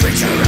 creature.